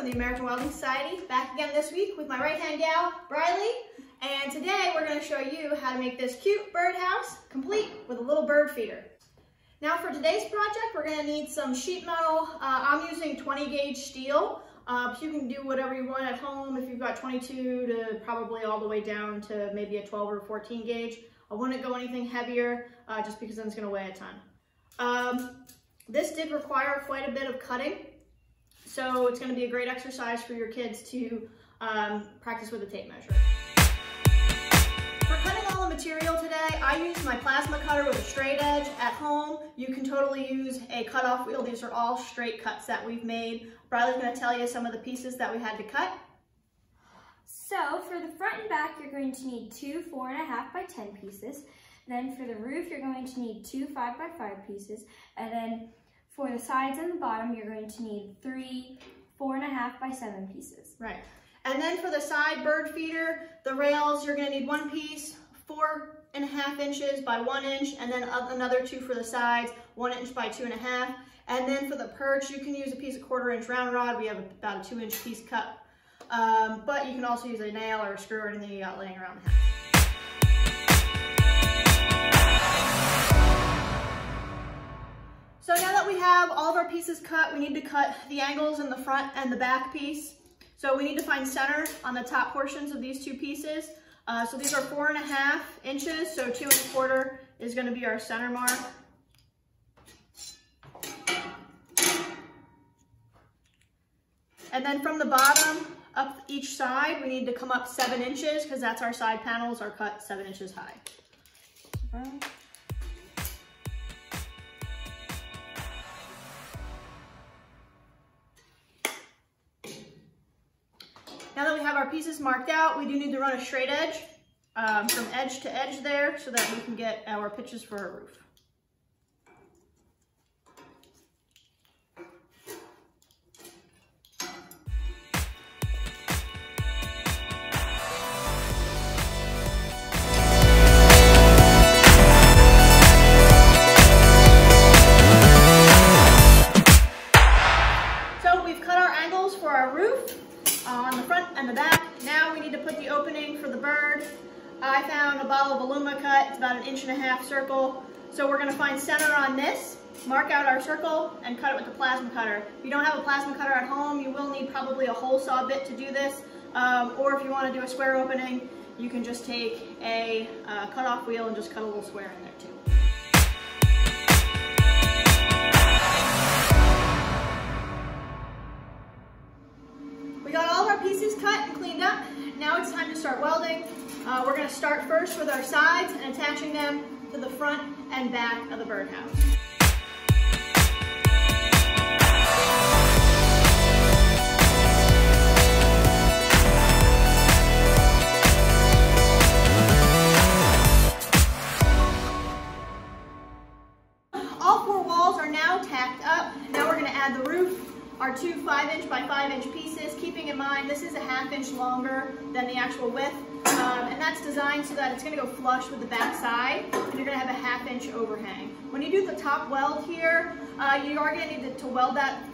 from the American Welding Society, back again this week with my right-hand gal, Briley. And today we're gonna show you how to make this cute birdhouse complete with a little bird feeder. Now for today's project, we're gonna need some sheet metal. Uh, I'm using 20 gauge steel. Uh, you can do whatever you want at home. If you've got 22 to probably all the way down to maybe a 12 or 14 gauge. I wouldn't go anything heavier uh, just because then it's gonna weigh a ton. Um, this did require quite a bit of cutting. So it's gonna be a great exercise for your kids to um, practice with a tape measure. For cutting all the material today, I used my plasma cutter with a straight edge. At home, you can totally use a cutoff wheel. These are all straight cuts that we've made. Briley's gonna tell you some of the pieces that we had to cut. So for the front and back, you're going to need two four and a half by 10 pieces. Then for the roof, you're going to need two five by five pieces. And then for the sides and the bottom, you're going to need three four and a half by seven pieces. Right. And then for the side bird feeder, the rails, you're gonna need one piece, four and a half inches by one inch, and then another two for the sides, one inch by two and a half. And then for the perch, you can use a piece of quarter inch round rod. We have about a two inch piece cut. Um, but you can also use a nail or a screw or anything you got laying around the house. Our pieces cut, we need to cut the angles in the front and the back piece. So we need to find center on the top portions of these two pieces. Uh, so these are four and a half inches, so two and a quarter is gonna be our center mark. And then from the bottom up each side, we need to come up seven inches because that's our side panels are cut seven inches high. Have our pieces marked out, we do need to run a straight edge um, from edge to edge there so that we can get our pitches for our roof. Front and the back. Now we need to put the opening for the bird. I found a bottle of Aluma-Cut. It's about an inch and a half circle. So we're gonna find center on this, mark out our circle, and cut it with the plasma cutter. If you don't have a plasma cutter at home, you will need probably a hole saw bit to do this. Um, or if you wanna do a square opening, you can just take a uh, cut-off wheel and just cut a little square in there too. Pieces cut and cleaned up. Now it's time to start welding. Uh, we're gonna start first with our sides and attaching them to the front and back of the birdhouse. Our two five inch by five inch pieces, keeping in mind this is a half inch longer than the actual width. Um, and that's designed so that it's gonna go flush with the back side and you're gonna have a half inch overhang. When you do the top weld here, uh, you are need to, to weld that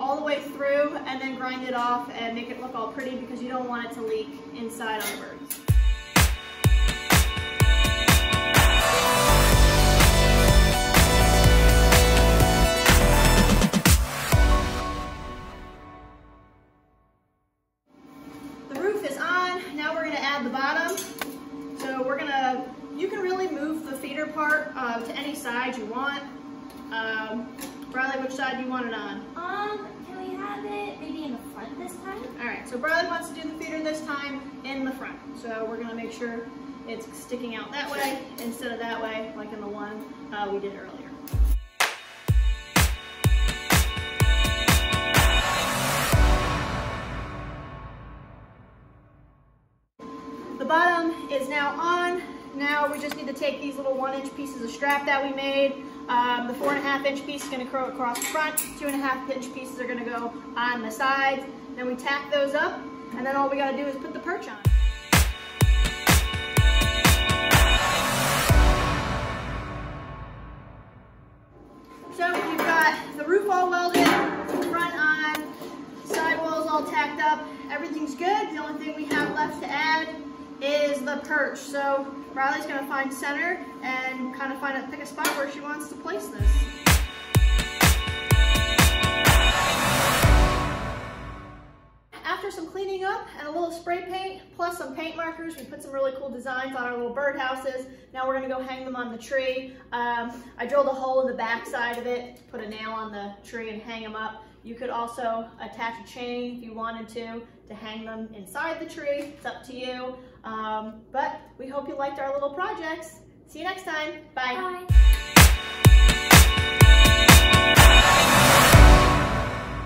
all the way through and then grind it off and make it look all pretty because you don't want it to leak inside on the birds. Part uh, to any side you want. Um, Briley, which side do you want it on? Um, can we have it maybe in the front this time? All right, so Briley wants to do the feeder this time in the front. So we're gonna make sure it's sticking out that way instead of that way, like in the one uh, we did earlier. Just need to take these little one inch pieces of strap that we made. Um, the four and a half inch piece is gonna go across the front. Two and a half inch pieces are gonna go on the sides. Then we tack those up and then all we gotta do is put the perch on. So we've got the roof all welded, front on, sidewalls all all tacked up. Everything's good. The only thing we have left to add is the perch. So Briley's gonna find center and kind of find a, pick a spot where she wants to place this. After some cleaning up and a little spray paint, plus some paint markers, we put some really cool designs on our little birdhouses. Now we're gonna go hang them on the tree. Um, I drilled a hole in the back side of it, put a nail on the tree and hang them up. You could also attach a chain if you wanted to, to hang them inside the tree. It's up to you. Um, but we hope you liked our little projects. See you next time. Bye. Bye.